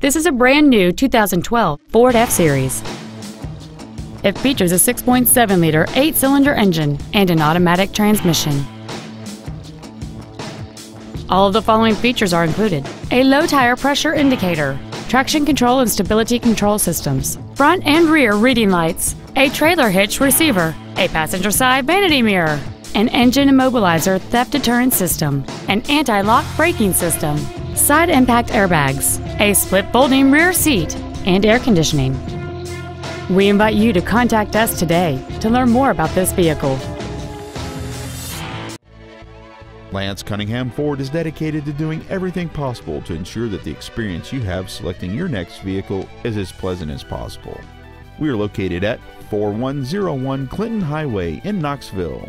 This is a brand new 2012 Ford F-Series. It features a 6.7-liter eight-cylinder engine and an automatic transmission. All of the following features are included. A low tire pressure indicator, traction control and stability control systems, front and rear reading lights, a trailer hitch receiver, a passenger side vanity mirror, an engine immobilizer theft deterrent system, an anti-lock braking system, side impact airbags, a split folding rear seat, and air conditioning. We invite you to contact us today to learn more about this vehicle. Lance Cunningham Ford is dedicated to doing everything possible to ensure that the experience you have selecting your next vehicle is as pleasant as possible. We are located at 4101 Clinton Highway in Knoxville.